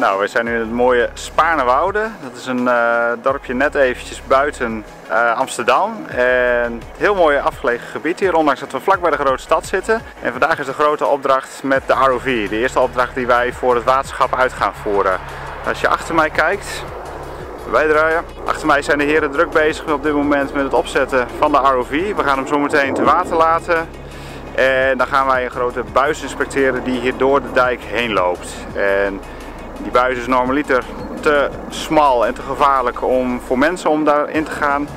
Nou, we zijn nu in het mooie Spaarnewoude. Dat is een uh, dorpje net eventjes buiten uh, Amsterdam. En heel mooi afgelegen gebied hier, ondanks dat we vlak bij de grote stad zitten. En vandaag is de grote opdracht met de ROV. De eerste opdracht die wij voor het waterschap uit gaan voeren. Als je achter mij kijkt, wij draaien. Achter mij zijn de heren druk bezig op dit moment met het opzetten van de ROV. We gaan hem zo meteen te water laten. En dan gaan wij een grote buis inspecteren die hier door de dijk heen loopt. En die buis is normaliter te smal en te gevaarlijk om voor mensen om daarin te gaan.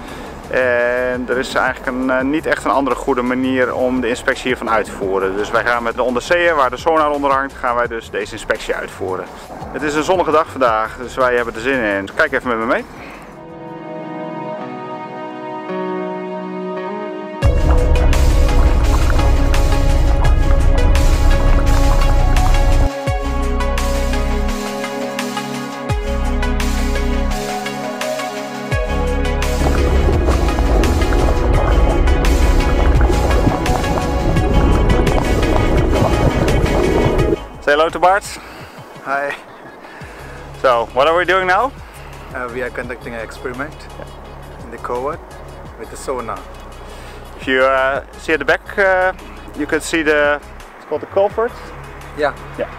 En er is eigenlijk een, eh, niet echt een andere goede manier om de inspectie hiervan uit te voeren. Dus wij gaan met de onderzeeër waar de sonar onder hangt, gaan wij dus deze inspectie uitvoeren. Het is een zonnige dag vandaag, dus wij hebben er zin in. kijk even met me mee. Say hello to Bart. Hi. So, what are we doing now? Uh, we are conducting an experiment in the culvert with the sonar. If you uh, see at the back, uh, you can see the, it's called the culvert. Yeah. Yeah.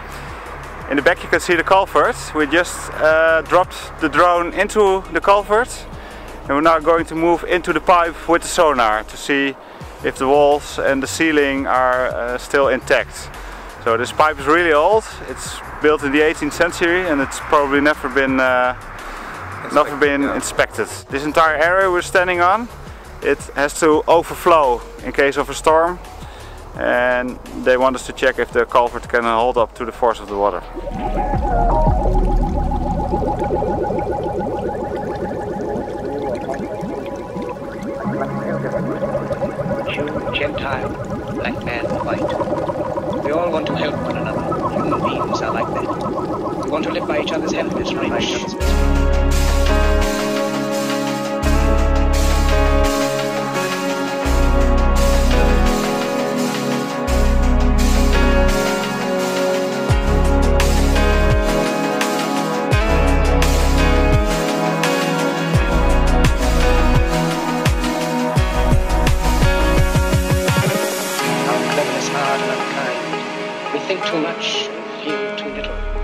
In the back you can see the culvert. We just uh, dropped the drone into the culvert and we're now going to move into the pipe with the sonar to see if the walls and the ceiling are uh, still intact. So this pipe is really old. It's built in the 18th century and it's probably never been uh, never been yeah. inspected. This entire area we're standing on, it has to overflow in case of a storm. And they want us to check if the culvert can hold up to the force of the water. Jew, Gentile, black man, white. We all want to help one another. Human beings are like that. We want to live by each other's help, right? think too much, feel too little.